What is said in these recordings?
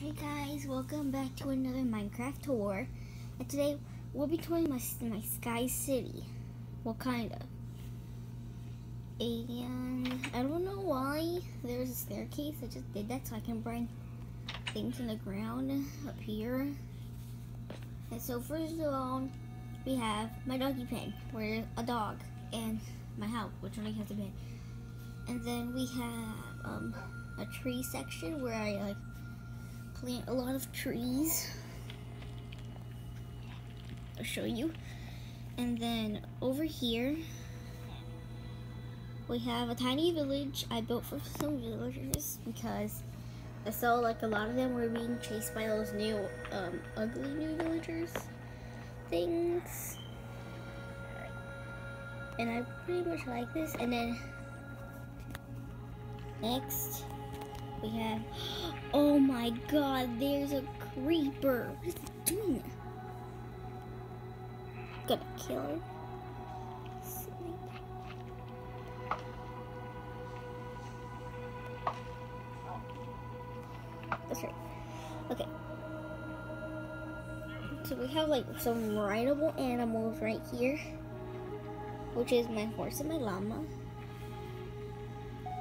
Hey guys, welcome back to another Minecraft tour. And today we'll be touring my my Sky City. Well, kind of. And I don't know why there's a staircase. I just did that so I can bring things in the ground up here. And so first of all, we have my doggy pen, where a dog, and my house, which only has a bed. And then we have um, a tree section where I like plant a lot of trees. I'll show you. And then over here, we have a tiny village I built for some villagers because I saw like a lot of them were being chased by those new um, ugly new villagers things. And I pretty much like this. And then next we have, oh my god, there's a creeper. What is it doing? Gonna kill her. That's right. Okay. So we have like some rideable animals right here, which is my horse and my llama.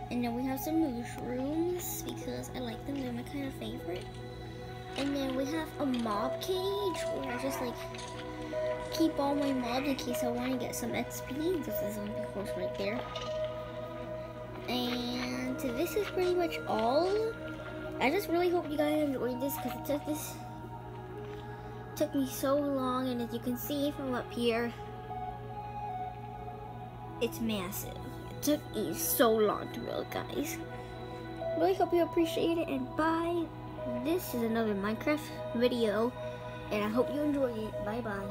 And then we have some mushrooms because I like them. They're my kind of favorite. And then we have a mob cage where I just like keep all my mobs in case I want to get some XP. This is a zombie horse right there. And this is pretty much all. I just really hope you guys enjoyed this because it took this took me so long and as you can see from up here it's massive took so long to build, guys. Really hope you appreciate it, and bye. This is another Minecraft video, and I hope you enjoy it. Bye-bye.